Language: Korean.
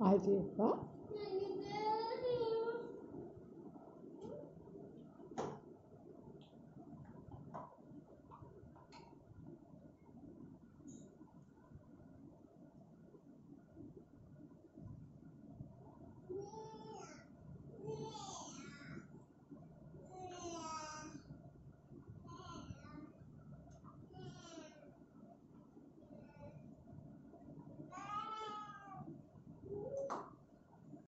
알지 오빠? Yeah.